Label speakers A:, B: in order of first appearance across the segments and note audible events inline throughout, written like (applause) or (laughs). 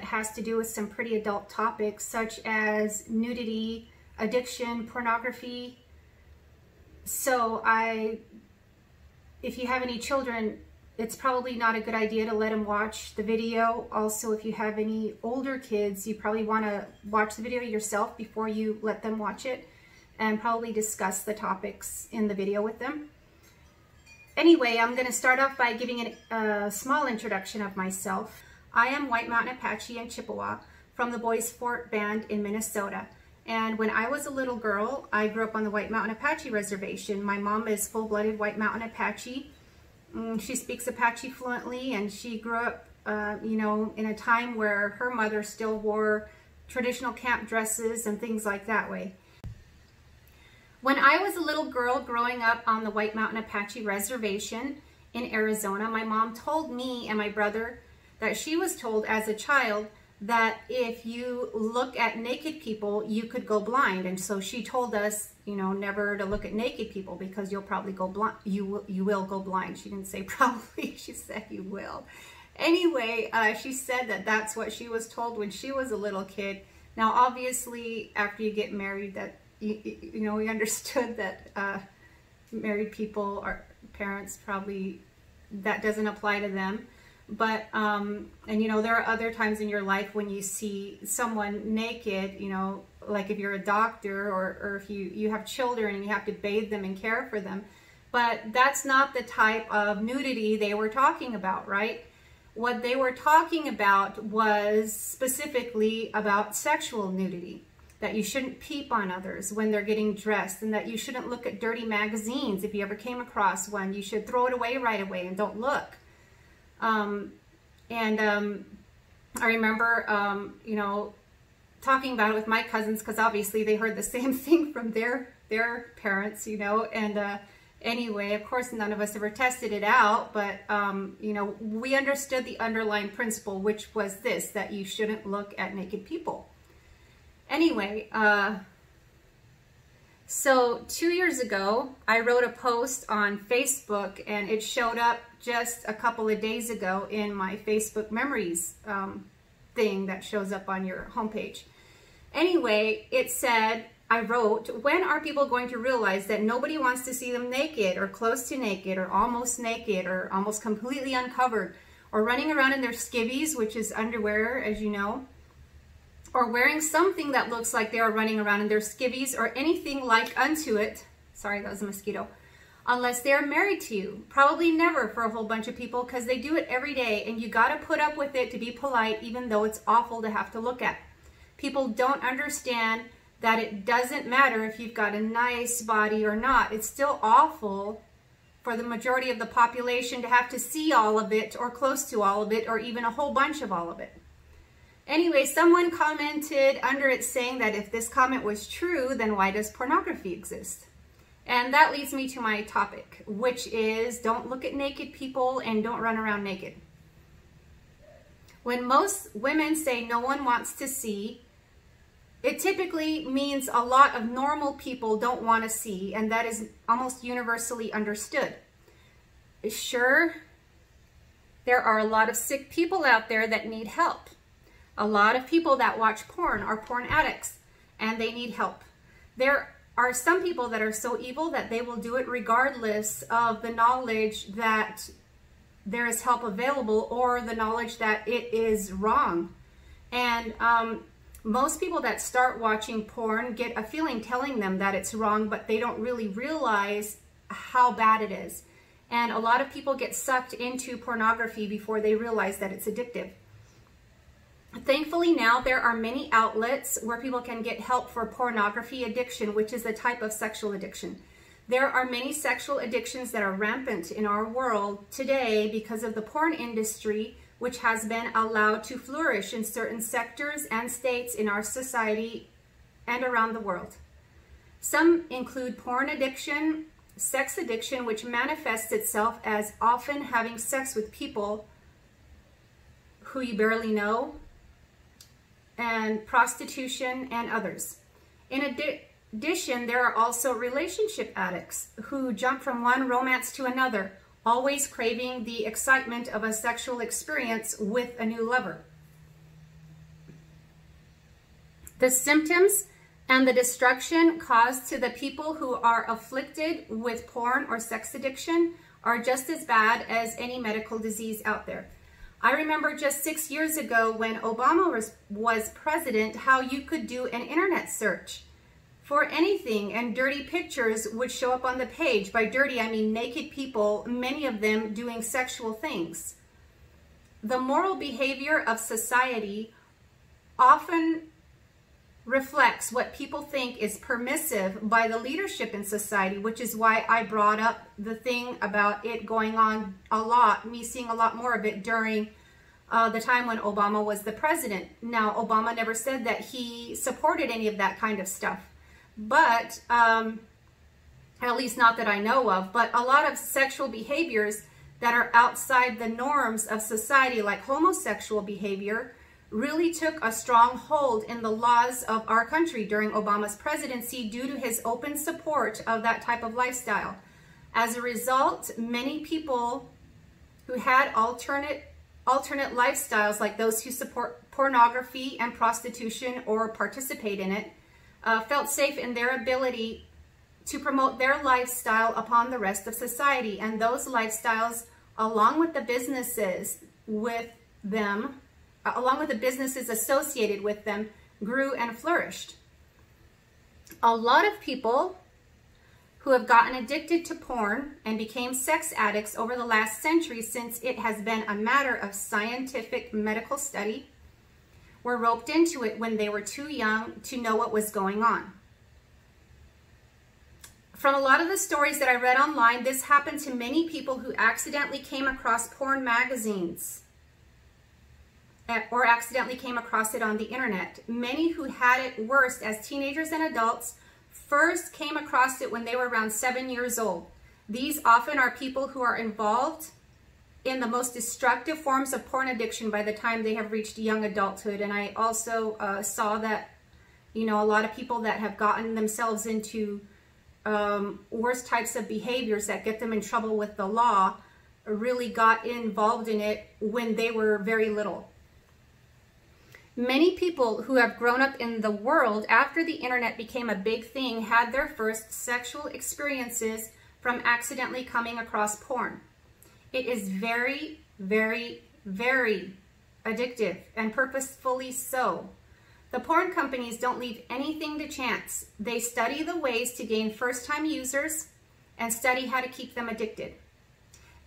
A: that has to do with some pretty adult topics such as nudity, addiction, pornography. So I, if you have any children, it's probably not a good idea to let them watch the video. Also, if you have any older kids, you probably want to watch the video yourself before you let them watch it and probably discuss the topics in the video with them. Anyway, I'm going to start off by giving a small introduction of myself. I am White Mountain Apache and Chippewa from the Bois Forte Band in Minnesota. And when I was a little girl, I grew up on the White Mountain Apache Reservation. My mom is full-blooded White Mountain Apache. Mm, she speaks Apache fluently and she grew up, uh, you know, in a time where her mother still wore traditional camp dresses and things like that way. When I was a little girl growing up on the White Mountain Apache Reservation in Arizona, my mom told me and my brother that she was told as a child that if you look at naked people, you could go blind. And so she told us, you know, never to look at naked people because you'll probably go blind. You will, you will go blind. She didn't say (laughs) probably, she said you will. Anyway, uh, she said that that's what she was told when she was a little kid. Now, obviously, after you get married, that, you, you know, we (laughs) understood that uh, married people, our parents probably, that doesn't apply to them but um and you know there are other times in your life when you see someone naked you know like if you're a doctor or, or if you you have children and you have to bathe them and care for them. But that's not the type of nudity they were talking about right? What they were talking about was specifically about sexual nudity that you shouldn't peep on others when they're getting dressed and that you shouldn't look at dirty magazines. If you ever came across one you should throw it away right away and don't look um, and um, I remember, um, you know, talking about it with my cousins because obviously they heard the (laughs) same thing from their their parents, you know. And uh, anyway, of course, none of us ever tested it out, but um, you know, we understood the underlying principle, which was this: that you shouldn't look at naked people. Anyway, uh, so two years ago, I wrote a post on Facebook, and it showed up just a couple of days ago in my Facebook memories um, thing that shows up on your homepage. Anyway, it said, I wrote, when are people going to realize that nobody wants to see them naked or close to naked or almost naked or almost completely uncovered or running around in their skivvies, which is underwear, as you know, or wearing something that looks like they are running around in their skivvies or anything like unto it. Sorry, that was a mosquito unless they're married to you. Probably never for a whole bunch of people because they do it every day and you got to put up with it to be polite even though it's awful to have to look at. People don't understand that it doesn't matter if you've got a nice body or not. It's still awful for the majority of the population to have to see all of it or close to all of it or even a whole bunch of all of it. Anyway, someone commented under it saying that if this comment was true, then why does pornography exist? And that leads me to my topic, which is don't look at naked people and don't run around naked. When most women say no one wants to see, it typically means a lot of normal people don't want to see, and that is almost universally understood. Sure, there are a lot of sick people out there that need help. A lot of people that watch porn are porn addicts, and they need help. There are some people that are so evil that they will do it regardless of the knowledge that there is help available or the knowledge that it is wrong. And um, most people that start watching porn get a feeling telling them that it's wrong, but they don't really realize how bad it is. And a lot of people get sucked into pornography before they realize that it's addictive. Thankfully now there are many outlets where people can get help for pornography addiction, which is a type of sexual addiction. There are many sexual addictions that are rampant in our world today because of the porn industry, which has been allowed to flourish in certain sectors and states in our society and around the world. Some include porn addiction, sex addiction, which manifests itself as often having sex with people who you barely know, and prostitution and others. In addition, there are also relationship addicts who jump from one romance to another, always craving the excitement of a sexual experience with a new lover. The symptoms and the destruction caused to the people who are afflicted with porn or sex addiction are just as bad as any medical disease out there. I remember just six years ago when Obama was, was president, how you could do an internet search for anything and dirty pictures would show up on the page. By dirty, I mean naked people, many of them doing sexual things. The moral behavior of society often reflects what people think is permissive by the leadership in society, which is why I brought up the thing about it going on a lot, me seeing a lot more of it during uh, the time when Obama was the president. Now, Obama never said that he supported any of that kind of stuff, but um, at least not that I know of, but a lot of sexual behaviors that are outside the norms of society, like homosexual behavior, really took a strong hold in the laws of our country during Obama's presidency due to his open support of that type of lifestyle. As a result, many people who had alternate alternate lifestyles like those who support pornography and prostitution or participate in it uh, felt safe in their ability to promote their lifestyle upon the rest of society and those lifestyles along with the businesses with them Uh, along with the businesses associated with them, grew and flourished. A lot of people who have gotten addicted to porn and became sex addicts over the last century since it has been a matter of scientific medical study were roped into it when they were too young to know what was going on. From a lot of the stories that I read online, this happened to many people who accidentally came across porn magazines or accidentally came across it on the internet. Many who had it worst as teenagers and adults first came across it when they were around seven years old. These often are people who are involved in the most destructive forms of porn addiction by the time they have reached young adulthood. And I also uh, saw that, you know, a lot of people that have gotten themselves into um, worse types of behaviors that get them in trouble with the law really got involved in it when they were very little. Many people who have grown up in the world after the internet became a big thing had their first sexual experiences from accidentally coming across porn. It is very, very, very addictive and purposefully so. The porn companies don't leave anything to chance. They study the ways to gain first-time users and study how to keep them addicted.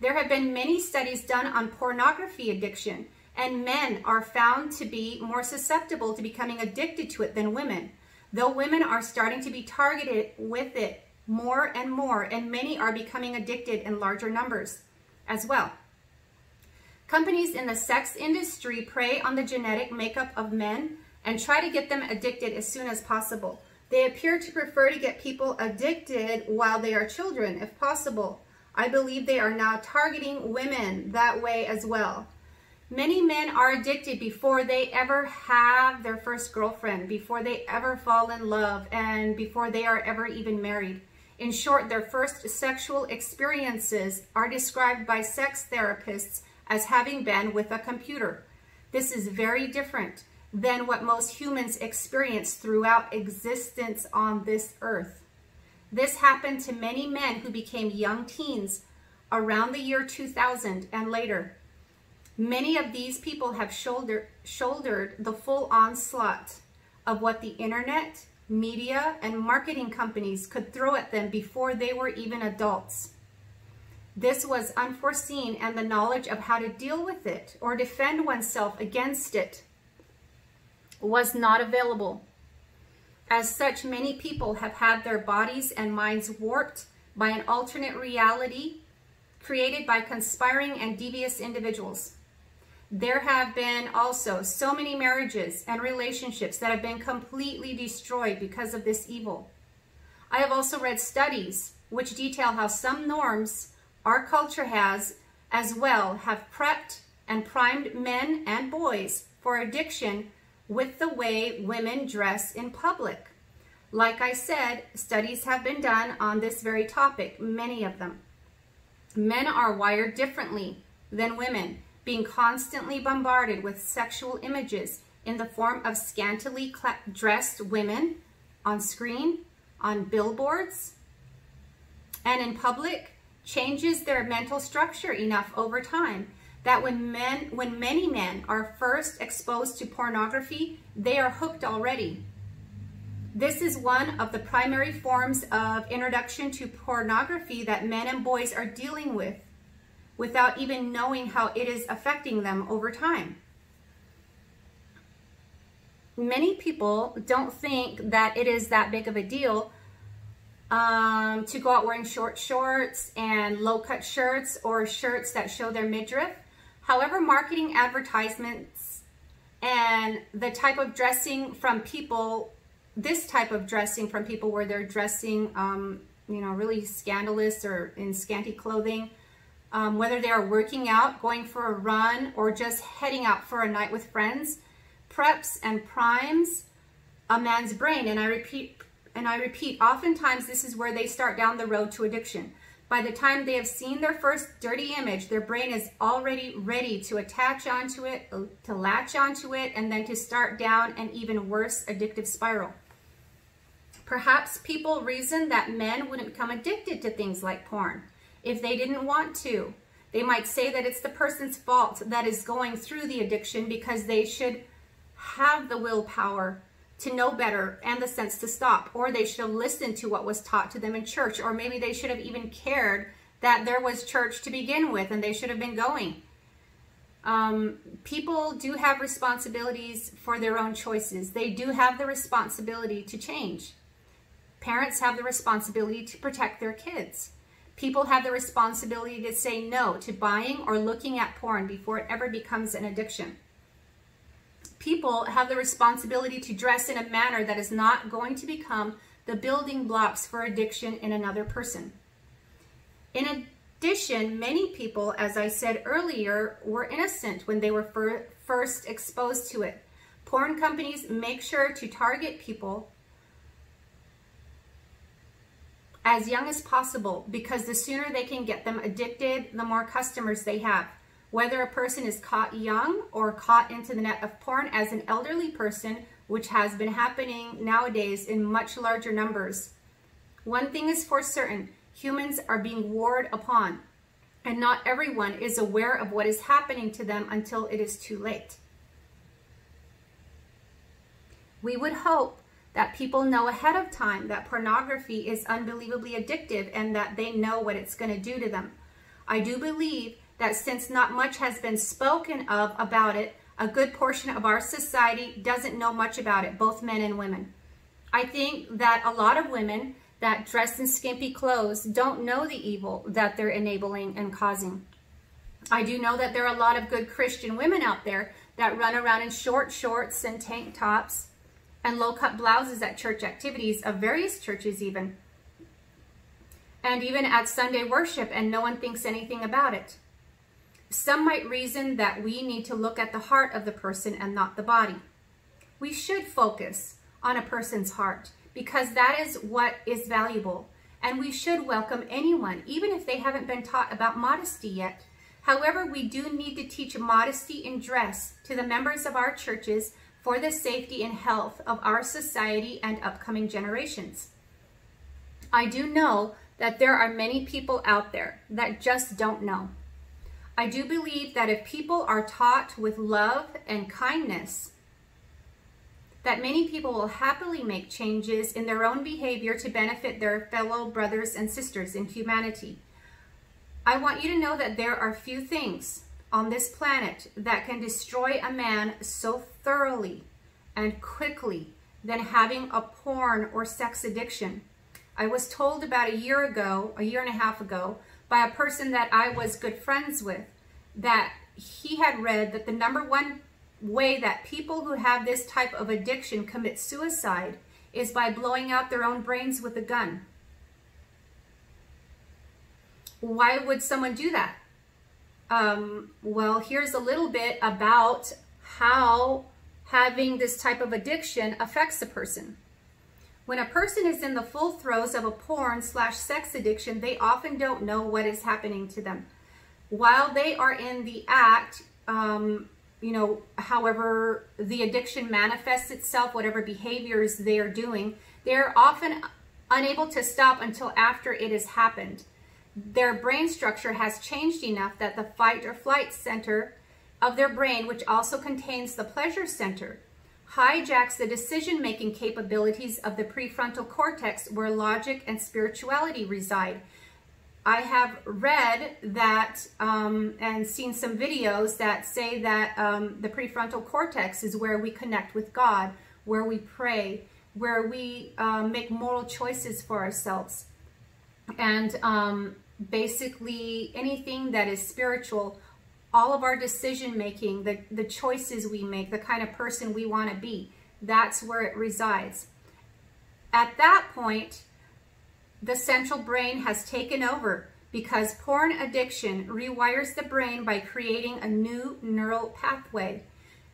A: There have been many studies done on pornography addiction and men are found to be more susceptible to becoming addicted to it than women, though women are starting to be targeted with it more and more, and many are becoming addicted in larger numbers as well. Companies in the sex industry prey on the genetic makeup of men and try to get them addicted as soon as possible. They appear to prefer to get people addicted while they are children, if possible. I believe they are now targeting women that way as well. Many men are addicted before they ever have their first girlfriend, before they ever fall in love, and before they are ever even married. In short, their first sexual experiences are described by sex therapists as having been with a computer. This is very different than what most humans experience throughout existence on this earth. This happened to many men who became young teens around the year 2000 and later. Many of these people have shoulder, shouldered the full onslaught of what the internet, media, and marketing companies could throw at them before they were even adults. This was unforeseen and the knowledge of how to deal with it or defend oneself against it was not available. As such, many people have had their bodies and minds warped by an alternate reality created by conspiring and devious individuals. There have been also so many marriages and relationships that have been completely destroyed because of this evil. I have also read studies which detail how some norms our culture has as well have prepped and primed men and boys for addiction with the way women dress in public. Like I said, studies have been done on this very topic, many of them. Men are wired differently than women being constantly bombarded with sexual images, in the form of scantily dressed women on screen, on billboards, and in public changes their mental structure enough over time that when men when many men are first exposed to pornography they are hooked already. This is one of the primary forms of introduction to pornography that men and boys are dealing with without even knowing how it is affecting them over time many people don't think that it is that big of a deal um, to go out wearing short shorts and low cut shirts or shirts that show their midriff. However, marketing advertisements and the type of dressing from people, this type of dressing from people where they're dressing, um, you know, really scandalous or in scanty clothing, um, whether they are working out, going for a run, or just heading out for a night with friends, preps and primes a man's brain. And I repeat, and I repeat, oftentimes this is where they start down the road to addiction. By the time they have seen their first dirty image, their brain is already ready to attach onto it, to latch onto it, and then to start down an even worse addictive spiral. Perhaps people reason that men wouldn't become addicted to things like porn if they didn't want to. They might say that it's the person's fault that is going through the addiction because they should have the willpower to know better and the sense to stop. Or they should have listened to what was taught to them in church. Or maybe they should have even cared that there was church to begin with and they should have been going. Um, people do have responsibilities for their own choices. They do have the responsibility to change. Parents have the responsibility to protect their kids. People have the responsibility to say no to buying or looking at porn before it ever becomes an addiction people have the responsibility to dress in a manner that is not going to become the building blocks for addiction in another person. In addition, many people, as I said earlier, were innocent when they were fir first exposed to it. Porn companies make sure to target people as young as possible because the sooner they can get them addicted, the more customers they have. Whether a person is caught young or caught into the net of porn as an elderly person, which has been happening nowadays in much larger numbers. One thing is for certain, humans are being warred upon, and not everyone is aware of what is happening to them until it is too late. We would hope that people know ahead of time that pornography is unbelievably addictive and that they know what it's going to do to them. I do believe that since not much has been spoken of about it, a good portion of our society doesn't know much about it, both men and women. I think that a lot of women that dress in skimpy clothes don't know the evil that they're enabling and causing. I do know that there are a lot of good Christian women out there that run around in short shorts and tank tops and low-cut blouses at church activities of various churches even. And even at Sunday worship and no one thinks anything about it. Some might reason that we need to look at the heart of the person and not the body. We should focus on a person's heart because that is what is valuable. And we should welcome anyone, even if they haven't been taught about modesty yet. However, we do need to teach modesty in dress to the members of our churches for the safety and health of our society and upcoming generations. I do know that there are many people out there that just don't know. I do believe that if people are taught with love and kindness, that many people will happily make changes in their own behavior to benefit their fellow brothers and sisters in humanity. I want you to know that there are few things on this planet that can destroy a man so thoroughly and quickly than having a porn or sex addiction. I was told about a year ago, a year and a half ago, by a person that I was good friends with that he had read that the number one way that people who have this type of addiction commit suicide is by blowing out their own brains with a gun. Why would someone do that? Um, well, here's a little bit about how having this type of addiction affects a person. When a person is in the full throes of a porn slash sex addiction, they often don't know what is happening to them. While they are in the act, um, you know, however the addiction manifests itself, whatever behaviors they are doing, they're often unable to stop until after it has happened. Their brain structure has changed enough that the fight or flight center of their brain, which also contains the pleasure center, hijacks the decision-making capabilities of the prefrontal cortex where logic and spirituality reside. I have read that um, and seen some videos that say that um, the prefrontal cortex is where we connect with God, where we pray, where we um, make moral choices for ourselves. And um, basically anything that is spiritual, all of our decision making, the, the choices we make, the kind of person we want to be, that's where it resides. At that point, the central brain has taken over because porn addiction rewires the brain by creating a new neural pathway.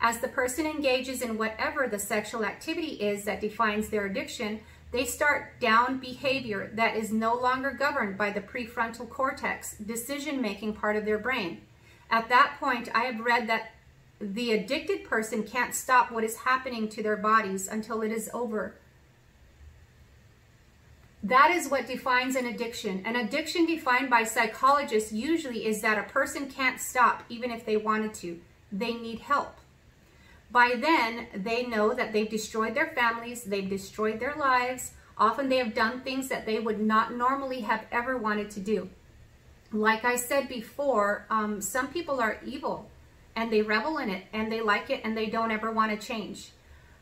A: As the person engages in whatever the sexual activity is that defines their addiction, they start down behavior that is no longer governed by the prefrontal cortex, decision-making part of their brain. At that point, I have read that the addicted person can't stop what is happening to their bodies until it is over. That is what defines an addiction. An addiction defined by psychologists usually is that a person can't stop even if they wanted to. They need help. By then, they know that they've destroyed their families, they've destroyed their lives. Often they have done things that they would not normally have ever wanted to do. Like I said before, um, some people are evil and they revel in it and they like it and they don't ever want to change.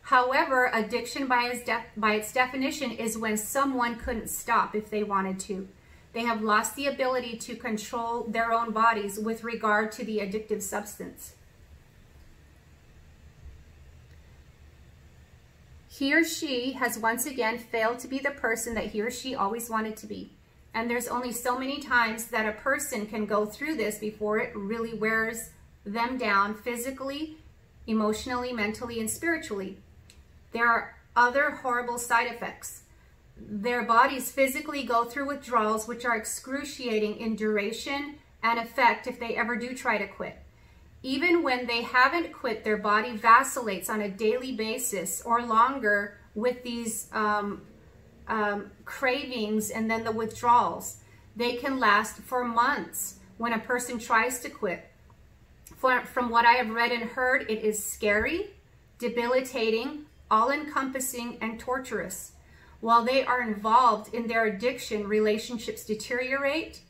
A: However, addiction by its, by its definition is when someone couldn't stop if they wanted to. They have lost the ability to control their own bodies with regard to the addictive substance. He or she has once again failed to be the person that he or she always wanted to be. And there's only so many times that a person can go through this before it really wears them down physically, emotionally, mentally, and spiritually. There are other horrible side effects. Their bodies physically go through withdrawals which are excruciating in duration and effect if they ever do try to quit. Even when they haven't quit, their body vacillates on a daily basis or longer with these um, um, cravings and then the withdrawals. They can last for months when a person tries to quit. For, from what I have read and heard, it is scary, debilitating, all-encompassing, and torturous. While they are involved in their addiction, relationships deteriorate,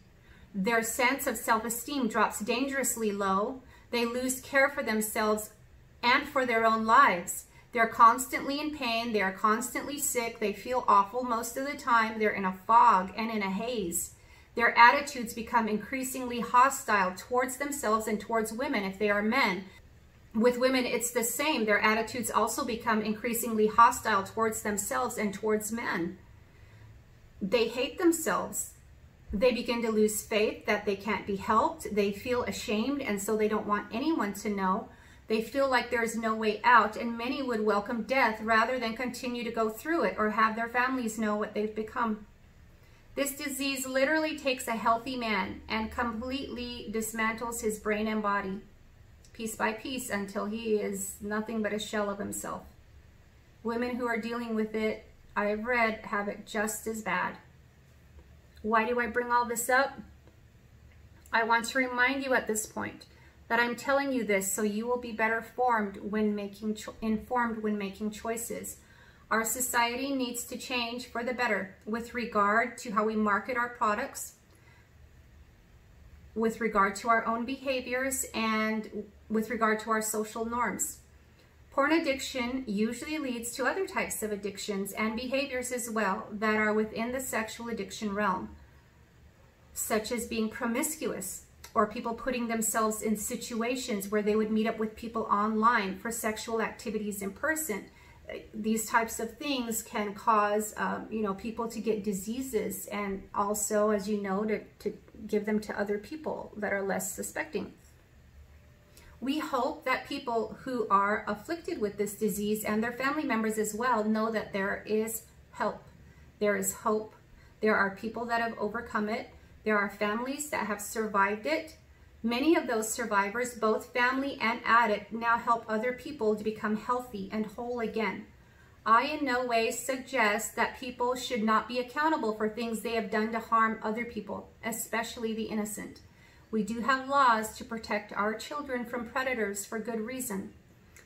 A: their sense of self-esteem drops dangerously low, they lose care for themselves and for their own lives. They're constantly in pain, they are constantly sick, they feel awful most of the time, they're in a fog and in a haze. Their attitudes become increasingly hostile towards themselves and towards women if they are men. With women, it's the same. Their attitudes also become increasingly hostile towards themselves and towards men. They hate themselves. They begin to lose faith that they can't be helped. They feel ashamed, and so they don't want anyone to know. They feel like there's no way out, and many would welcome death rather than continue to go through it or have their families know what they've become. This disease literally takes a healthy man and completely dismantles his brain and body piece by piece until he is nothing but a shell of himself. Women who are dealing with it, I've read, have it just as bad. Why do I bring all this up? I want to remind you at this point that I'm telling you this so you will be better formed when making informed when making choices. Our society needs to change for the better with regard to how we market our products, with regard to our own behaviors, and with regard to our social norms. Porn addiction usually leads to other types of addictions and behaviors as well that are within the sexual addiction realm, such as being promiscuous or people putting themselves in situations where they would meet up with people online for sexual activities in person. These types of things can cause, um, you know, people to get diseases and also, as you know, to, to give them to other people that are less suspecting. We hope that people who are afflicted with this disease and their family members as well know that there is help. There is hope. There are people that have overcome it. There are families that have survived it. Many of those survivors, both family and addict, now help other people to become healthy and whole again. I in no way suggest that people should not be accountable for things they have done to harm other people, especially the innocent. We do have laws to protect our children from predators for good reason.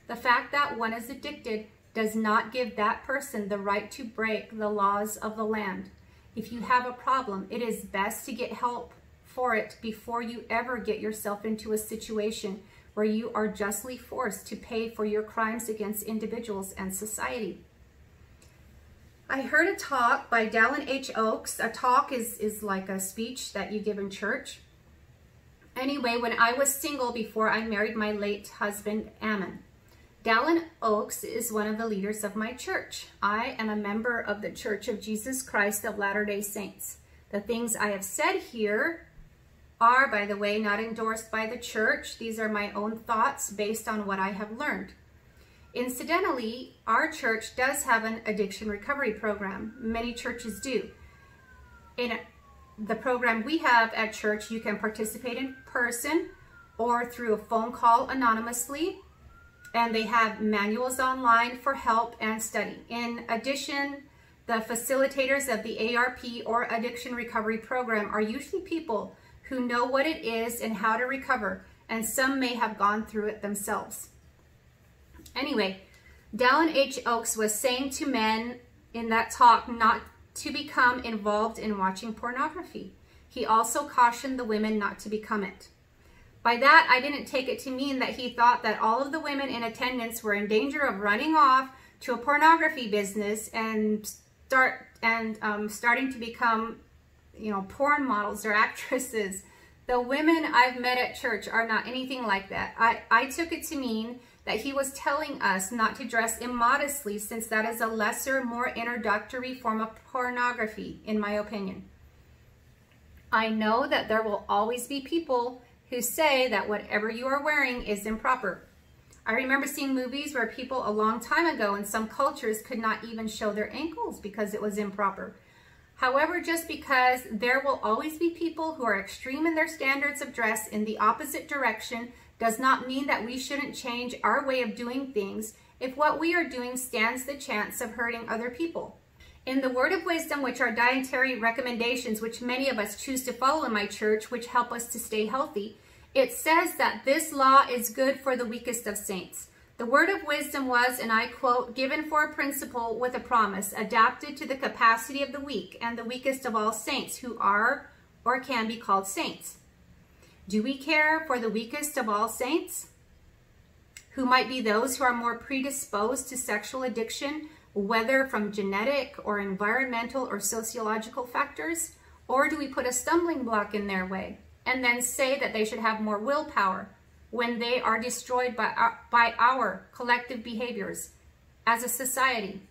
A: The fact that one is addicted does not give that person the right to break the laws of the land. If you have a problem, it is best to get help for it before you ever get yourself into a situation where you are justly forced to pay for your crimes against individuals and society. I heard a talk by Dallin H. Oaks. A talk is, is like a speech that you give in church. Anyway, when I was single before I married my late husband, Ammon, Dallin Oaks is one of the leaders of my church. I am a member of the Church of Jesus Christ of Latter-day Saints. The things I have said here are, by the way, not endorsed by the church. These are my own thoughts based on what I have learned. Incidentally, our church does have an addiction recovery program. Many churches do. In the program we have at church, you can participate in person or through a phone call anonymously and they have manuals online for help and study. In addition, the facilitators of the ARP or addiction recovery program are usually people who know what it is and how to recover, and some may have gone through it themselves. Anyway, Dallin H. Oaks was saying to men in that talk not to become involved in watching pornography. He also cautioned the women not to become it. By that, I didn't take it to mean that he thought that all of the women in attendance were in danger of running off to a pornography business and start and um, starting to become, you know, porn models or (laughs) actresses. The women I've met at church are not anything like that. I, I took it to mean that he was telling us not to dress immodestly since that is a lesser, more introductory form of pornography, in my opinion. I know that there will always be people who say that whatever you are wearing is improper. I remember seeing movies where people a long time ago in some cultures could not even show their ankles because it was improper. However, just because there will always be people who are extreme in their standards of dress in the opposite direction does not mean that we shouldn't change our way of doing things if what we are doing stands the chance of hurting other people. In the word of wisdom, which are dietary recommendations, which many of us choose to follow in my church, which help us to stay healthy, it says that this law is good for the weakest of saints. The word of wisdom was, and I quote, given for a principle with a promise, adapted to the capacity of the weak and the weakest of all saints who are or can be called saints. Do we care for the weakest of all saints? Who might be those who are more predisposed to sexual addiction, whether from genetic or environmental or sociological factors? Or do we put a stumbling block in their way? and then say that they should have more willpower when they are destroyed by our, by our collective behaviors as a society.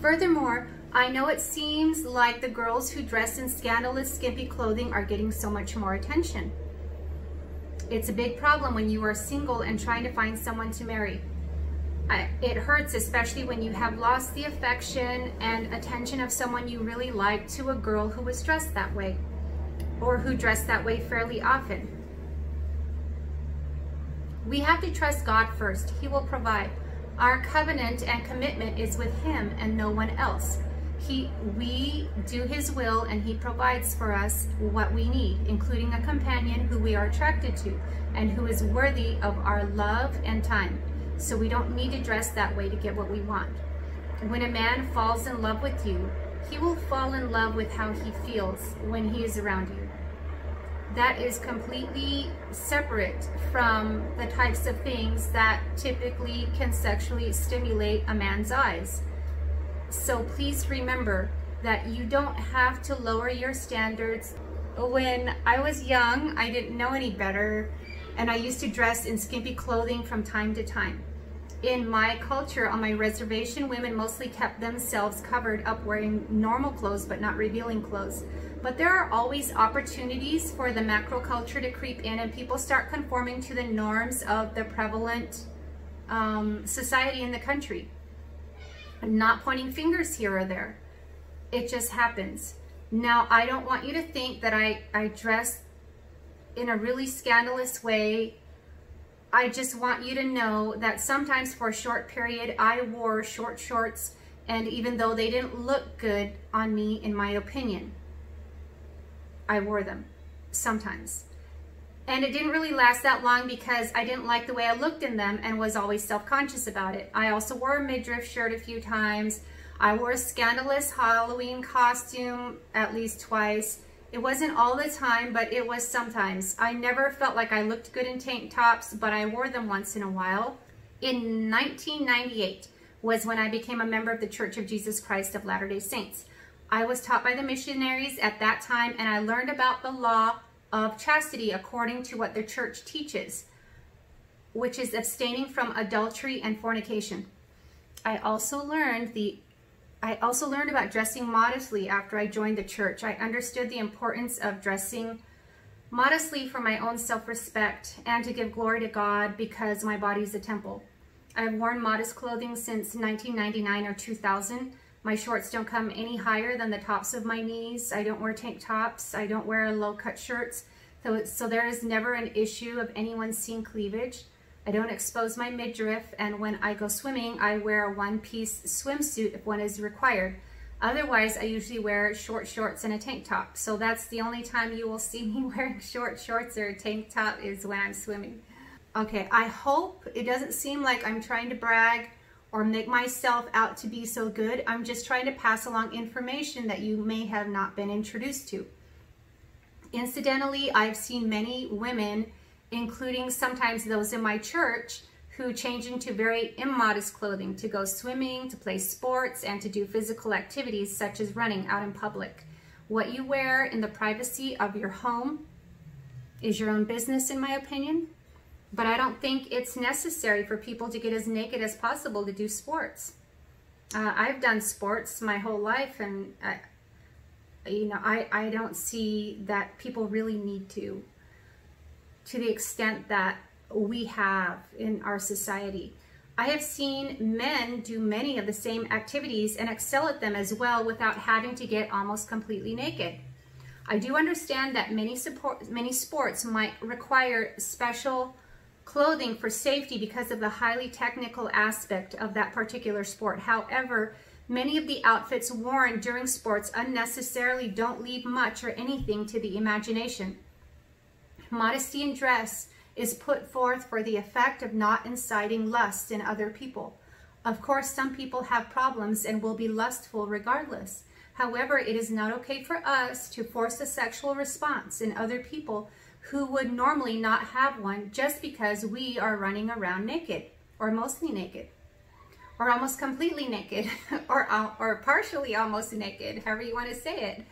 A: Furthermore, I know it seems like the girls who dress in scandalous, skimpy clothing are getting so much more attention. It's a big problem when you are single and trying to find someone to marry. It hurts, especially when you have lost the affection and attention of someone you really like to a girl who was dressed that way or who dressed that way fairly often. We have to trust God first. He will provide. Our covenant and commitment is with him and no one else. He, we do his will and he provides for us what we need, including a companion who we are attracted to and who is worthy of our love and time. So we don't need to dress that way to get what we want. When a man falls in love with you, he will fall in love with how he feels when he is around you that is completely separate from the types of things that typically can sexually stimulate a man's eyes. So please remember that you don't have to lower your standards. When I was young, I didn't know any better, and I used to dress in skimpy clothing from time to time. In my culture, on my reservation, women mostly kept themselves covered up wearing normal clothes, but not revealing clothes. But there are always opportunities for the macro culture to creep in and people start conforming to the norms of the prevalent um, society in the country. I'm not pointing fingers here or there. It just happens. Now, I don't want you to think that I, I dress in a really scandalous way, I just want you to know that sometimes for a short period, I wore short shorts, and even though they didn't look good on me, in my opinion, I wore them sometimes. And it didn't really last that long because I didn't like the way I looked in them and was always self-conscious about it. I also wore a midriff shirt a few times. I wore a scandalous Halloween costume at least twice. It wasn't all the time, but it was sometimes. I never felt like I looked good in tank tops, but I wore them once in a while. In 1998 was when I became a member of the Church of Jesus Christ of Latter-day Saints. I was taught by the missionaries at that time, and I learned about the law of chastity according to what the church teaches, which is abstaining from adultery and fornication. I also learned the I also learned about dressing modestly after I joined the church. I understood the importance of dressing modestly for my own self-respect and to give glory to God because my body is a temple. I've worn modest clothing since 1999 or 2000. My shorts don't come any higher than the tops of my knees. I don't wear tank tops. I don't wear low-cut shirts. So, so there is never an issue of anyone seeing cleavage. I don't expose my midriff, and when I go swimming, I wear a one-piece swimsuit if one is required. Otherwise, I usually wear short shorts and a tank top. So that's the only time you will (laughs) see me wearing short shorts or a tank top is when I'm swimming. Okay, I hope it doesn't seem like I'm trying to brag or make myself out to be so good. I'm just trying to pass along information that you may have not been introduced to. Incidentally, I've seen many women, including sometimes those in my church, who change into very immodest clothing to go swimming, to play sports, and to do physical activities such as running out in public. What you wear in the privacy of your home is your own business, in my opinion. But I don't think it's necessary for people to get as naked as possible to do sports. Uh, I've done sports my whole life and I, you know, I, I don't see that people really need to, to the extent that we have in our society. I have seen men do many of the same activities and excel at them as well without having to get almost completely naked. I do understand that many, support, many sports might require special clothing for safety because of the highly technical aspect of that particular sport. However, many of the outfits worn during sports unnecessarily don't leave much or anything to the imagination. Modesty in dress is put forth for the effect of not inciting lust in other people. Of course, some people have problems and will be lustful regardless. However, it is not okay for us to force a sexual response in other people who would normally not have one just because we are running around naked or mostly naked or almost completely naked (laughs) or, or partially almost naked, however you want to say it.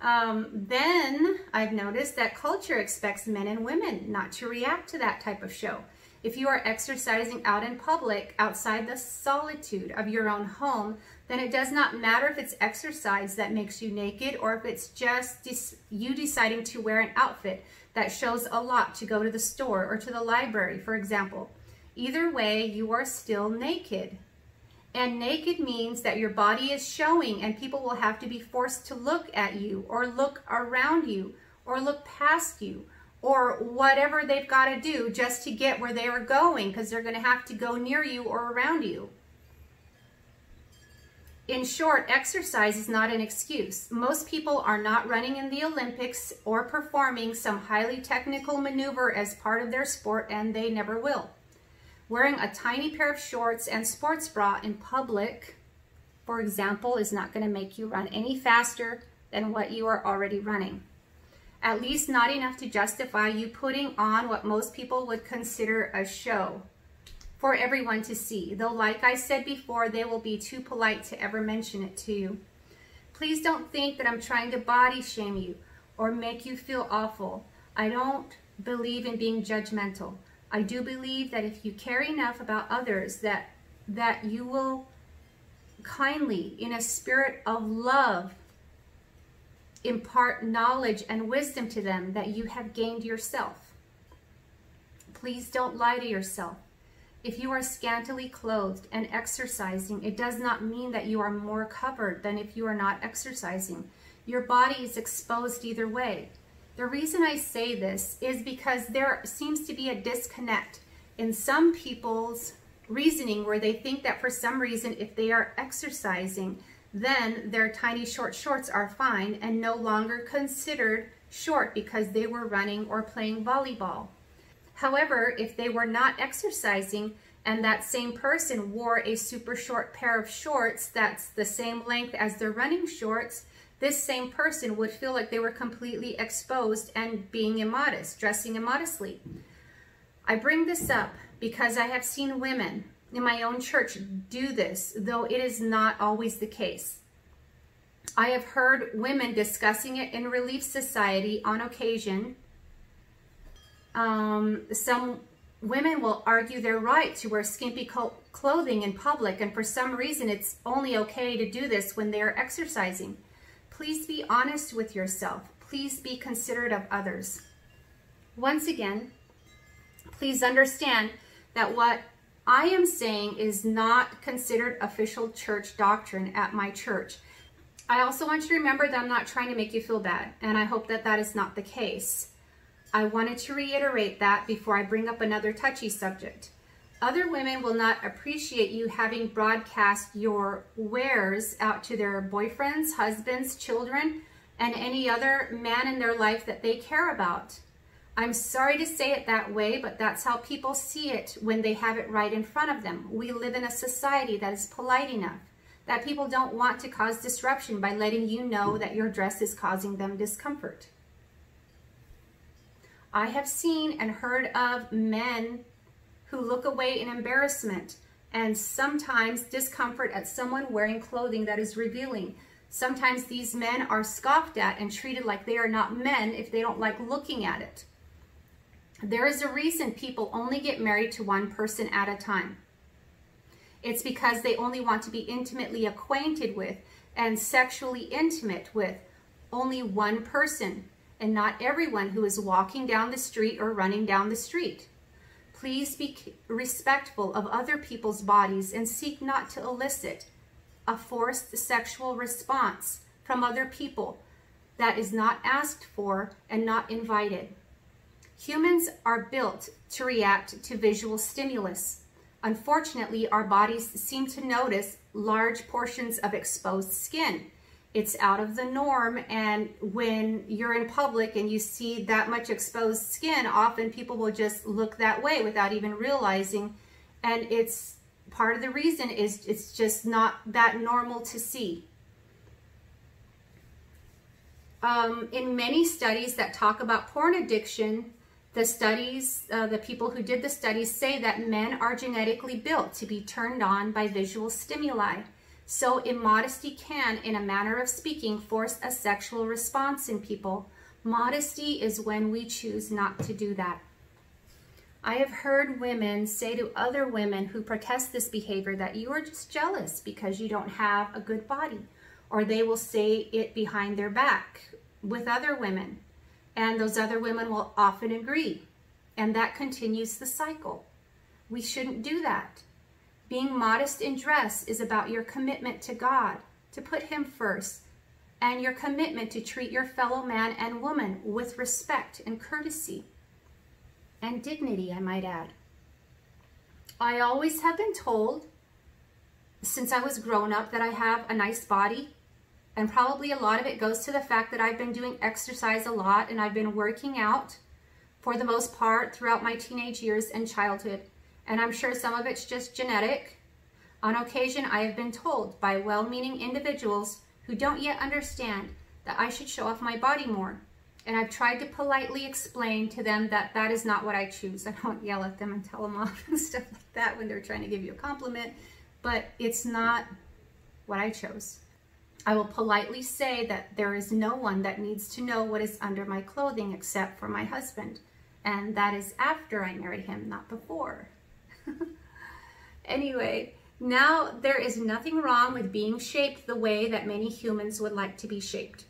A: Um, then I've noticed that culture expects men and women not to react to that type of show. If you are exercising out in public outside the solitude of your own home, then it does not matter if it's exercise that makes you naked or if it's just you deciding to wear an outfit that shows a lot to go to the store or to the library, for example. Either way, you are still naked. And naked means that your body is showing and people will have to be forced to look at you or look around you or look past you or whatever they've got to do just to get where they are going because they're going to have to go near you or around you. In short, exercise is not an excuse. Most people are not running in the Olympics or performing some highly technical maneuver as part of their sport, and they never will. Wearing a tiny pair of shorts and sports bra in public, for example, is not going to make you run any faster than what you are already running. At least not enough to justify you putting on what most people would consider a show for everyone to see, though like I said before, they will be too polite to ever mention it to you. Please don't think that I'm trying to body shame you or make you feel awful. I don't believe in being judgmental. I do believe that if you care enough about others, that, that you will kindly, in a spirit of love, impart knowledge and wisdom to them that you have gained yourself. Please don't lie to yourself. If you are scantily clothed and exercising, it does not mean that you are more covered than if you are not exercising. Your body is exposed either way. The reason I say this is because there seems to be a disconnect in some people's reasoning where they think that for some reason if they are exercising, then their tiny short shorts are fine and no longer considered short because they were running or playing volleyball. However, if they were not exercising and that same person wore a super short pair of shorts that's the same length as their running shorts, this same person would feel like they were completely exposed and being immodest, dressing immodestly. I bring this up because I have seen women in my own church do this, though it is not always the case. I have heard women discussing it in Relief Society on occasion. Um, some women will argue their right to wear skimpy clothing in public, and for some reason it's only okay to do this when they're exercising. Please be honest with yourself. Please be considerate of others. Once again, please understand that what I am saying is not considered official church doctrine at my church. I also want you to remember that I'm not trying to make you feel bad, and I hope that that is not the case. I wanted to reiterate that before I bring up another touchy subject. Other women will not appreciate you having broadcast your wares out to their boyfriends, husbands, children, and any other man in their life that they care about. I'm sorry to say it that way, but that's how people see it when they have it right in front of them. We live in a society that is polite enough, that people don't want to cause disruption by letting you know that your dress is causing them discomfort. I have seen and heard of men who look away in embarrassment and sometimes discomfort at someone wearing clothing that is revealing. Sometimes these men are scoffed at and treated like they are not men if they don't like looking at it. There is a reason people only get married to one person at a time. It's because they only want to be intimately acquainted with and sexually intimate with only one person and not everyone who is walking down the street or running down the street. Please be respectful of other people's bodies and seek not to elicit a forced sexual response from other people that is not asked for and not invited. Humans are built to react to visual stimulus. Unfortunately, our bodies seem to notice large portions of exposed skin. It's out of the norm, and when you're in public and you see that much exposed skin, often people will just look that way without even realizing. And it's part of the reason is it's just not that normal to see. Um, in many studies that talk about porn addiction, the studies, uh, the people who did the studies say that men are genetically built to be turned on by visual stimuli. So immodesty can, in a manner of speaking, force a sexual response in people. Modesty is when we choose not to do that. I have heard women say to other women who protest this behavior that you are just jealous because you don't have a good body. Or they will say it behind their back with other women and those other women will often agree. And that continues the cycle. We shouldn't do that. Being modest in dress is about your commitment to God, to put Him first, and your commitment to treat your fellow man and woman with respect and courtesy and dignity, I might add. I always have been told since I was grown up that I have a nice body and probably a lot of it goes to the fact that I've been doing exercise a lot and I've been working out for the most part throughout my teenage years and childhood. And I'm sure some of it's just genetic. On occasion, I have been told by well-meaning individuals who don't yet understand that I should show off my body more. And I've tried to politely explain to them that that is not what I choose. (laughs) I don't yell at them and tell them off and stuff like that when they're trying to give you a compliment, but it's not what I chose. I will politely say that there is no one that needs to know what is under my clothing except for my husband. And that is after I married him, not before. (laughs) anyway, now there is nothing wrong with being shaped the way that many humans would like to be shaped.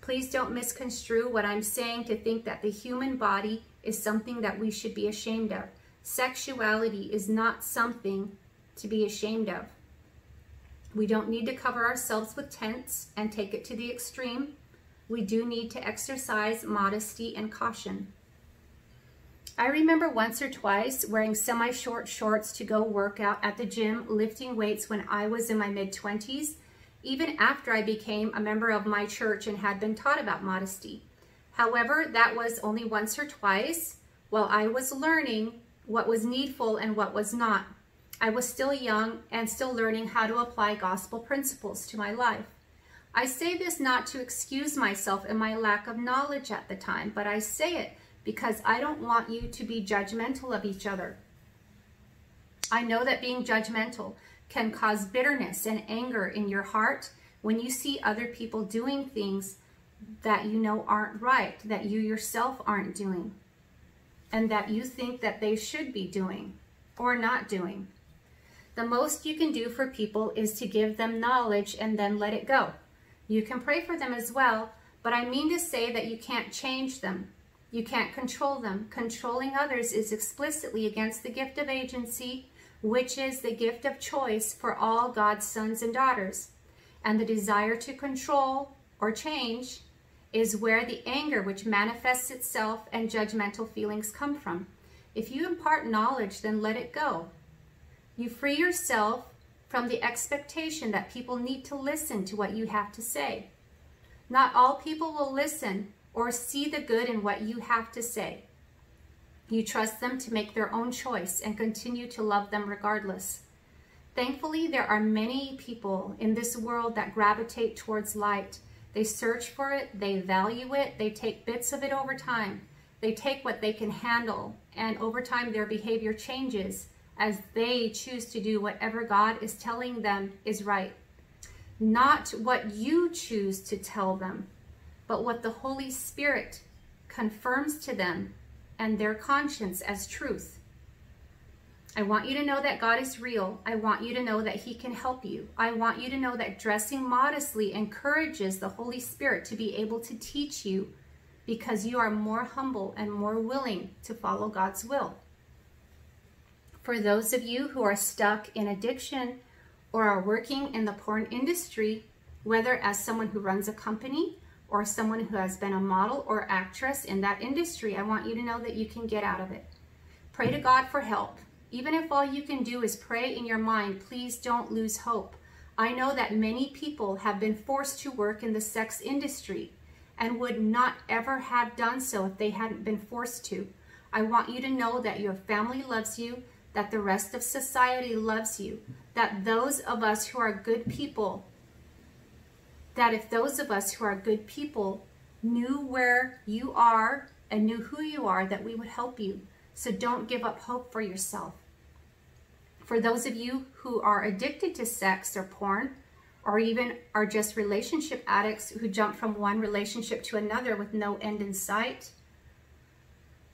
A: Please don't misconstrue what I'm saying to think that the human body is something that we should be ashamed of. Sexuality is not something to be ashamed of. We don't need to cover ourselves with tents and take it to the extreme. we do need to exercise modesty and caution. I remember once or twice wearing semi-short shorts to go work out at the gym lifting weights when I was in my mid-20s, even after I became a member of my church and had been taught about modesty. However, that was only once or twice while I was learning what was needful and what was not. I was still young and still learning how to apply gospel principles to my life. I say this not to excuse myself and my lack of knowledge at the time, but I say it because I don't want you to be judgmental of each other. I know that being judgmental can cause bitterness and anger in your heart when you see other people doing things that you know aren't right, that you yourself aren't doing, and that you think that they should be doing or not doing. The most you can do for people is to give them knowledge and then let it go. You can pray for them as well, but I mean to say that you can't change them. You can't control them. Controlling others is explicitly against the gift of agency, which is the gift of choice for all God's sons and daughters. And the desire to control or change is where the anger which manifests itself and judgmental feelings come from. If you impart knowledge, then let it go. You free yourself from the expectation that people need to listen to what you have to say. Not all people will listen or see the good in what you have to say. You trust them to make their own choice and continue to love them regardless. Thankfully, there are many people in this world that gravitate towards light. They search for it, they value it, they take bits of it over time. They take what they can handle, and over time their behavior changes as they choose to do whatever God is telling them is right. Not what you choose to tell them, but what the Holy Spirit confirms to them and their conscience as truth. I want you to know that God is real. I want you to know that he can help you. I want you to know that dressing modestly encourages the Holy Spirit to be able to teach you because you are more humble and more willing to follow God's will. For those of you who are stuck in addiction or are working in the porn industry, whether as someone who runs a company or someone who has been a model or actress in that industry, I want you to know that you can get out of it. Pray to God for help. Even if all you can do is pray in your mind, please don't lose hope. I know that many people have been forced to work in the sex industry and would not ever have done so if they hadn't been forced to. I want you to know that your family loves you, that the rest of society loves you, that those of us who are good people that if those of us who are good people knew where you are and knew who you are, that we would help you. So don't give up hope for yourself. For those of you who are addicted to sex or porn, or even are just relationship addicts who jump from one relationship to another with no end in sight,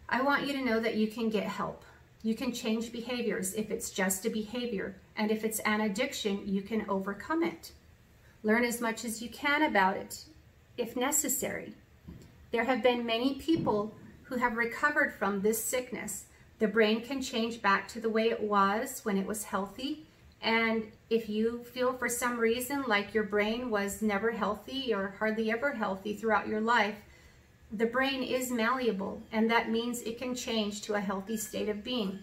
A: I want you to know that you can get help. You can change behaviors if it's just a behavior. And if it's an addiction, you can overcome it. Learn as much as you can about it, if necessary. There have been many people who have recovered from this sickness. The brain can change back to the way it was when it was healthy. And if you feel for some reason like your brain was never healthy or hardly ever healthy throughout your life, the brain is malleable, and that means it can change to a healthy state of being.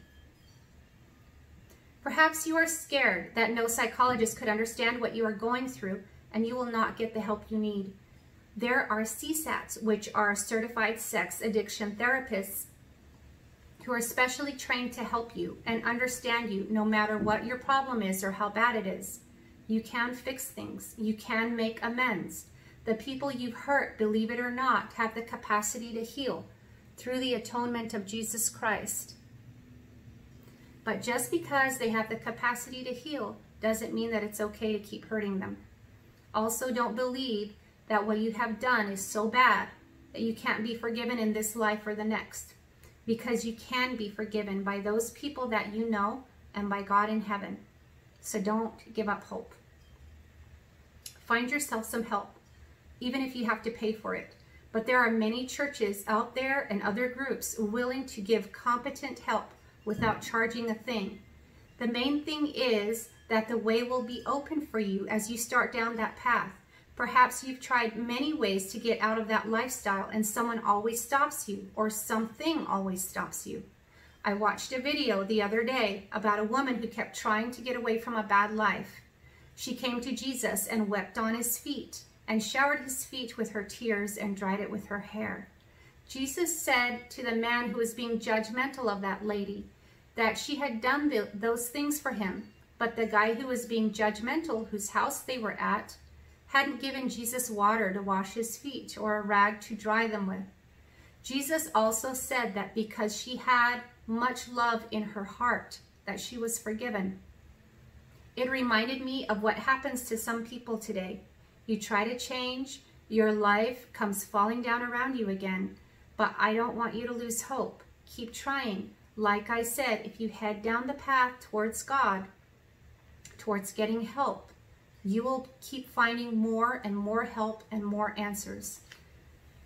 A: Perhaps you are scared that no psychologist could understand what you are going through and you will not get the help you need. There are CSATs, which are certified sex addiction therapists who are specially trained to help you and understand you no matter what your problem is or how bad it is. You can fix things. You can make amends. The people you've hurt, believe it or not, have the capacity to heal through the atonement of Jesus Christ. But just because they have the capacity to heal doesn't mean that it's okay to keep hurting them. Also, don't believe that what you have done is so bad that you can't be forgiven in this life or the next. Because you can be forgiven by those people that you know and by God in heaven. So don't give up hope. Find yourself some help, even if you have to pay for it. But there are many churches out there and other groups willing to give competent help without charging a thing. The main thing is that the way will be open for you as you start down that path. Perhaps you've tried many ways to get out of that lifestyle and someone always stops you or something always stops you. I watched a video the other day about a woman who kept trying to get away from a bad life. She came to Jesus and wept on his feet and showered his feet with her tears and dried it with her hair. Jesus said to the man who was being judgmental of that lady that she had done the, those things for him, but the guy who was being judgmental, whose house they were at, hadn't given Jesus water to wash his feet or a rag to dry them with. Jesus also said that because she had much love in her heart that she was forgiven. It reminded me of what happens to some people today. You try to change, your life comes falling down around you again, but I don't want you to lose hope. Keep trying. Like I said, if you head down the path towards God, towards getting help, you will keep finding more and more help and more answers.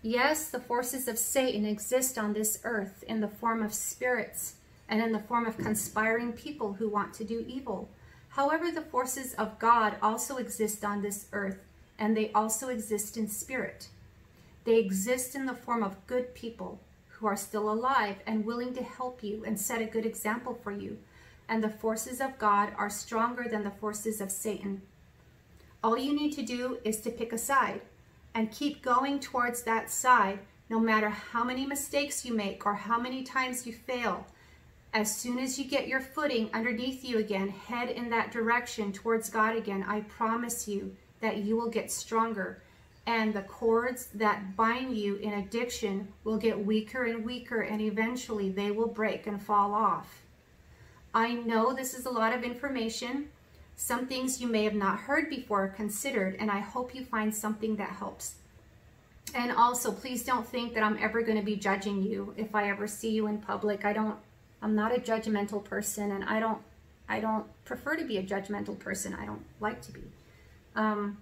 A: Yes, the forces of Satan exist on this earth in the form of spirits and in the form of conspiring people who want to do evil. However, the forces of God also exist on this earth, and they also exist in spirit. They exist in the form of good people who are still alive and willing to help you and set a good example for you. And the forces of God are stronger than the forces of Satan. All you need to do is to pick a side and keep going towards that side no matter how many mistakes you make or how many times you fail. As soon as you get your footing underneath you again, head in that direction towards God again, I promise you that you will get stronger. And the cords that bind you in addiction will get weaker and weaker, and eventually they will break and fall off. I know this is a lot of information, some things you may have not heard before considered, and I hope you find something that helps. And also, please don't think that I'm ever going to be judging you if I ever see you in public. I don't, I'm not a judgmental person, and I don't, I don't prefer to be a judgmental person. I don't like to be. Um,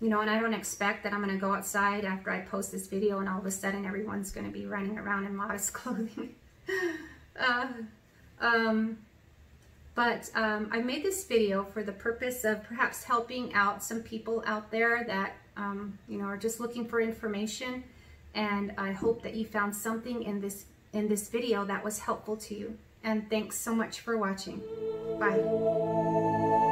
A: you know, and I don't expect that I'm going to go outside after I post this video and all of a sudden everyone's going to be running around in modest (laughs) clothing. uh, um, but um, I made this video for the purpose of perhaps helping out some people out there that, um, you know, are just looking for information. And I hope that you found something in this, in this video that was helpful to you. And thanks so much for watching. Bye.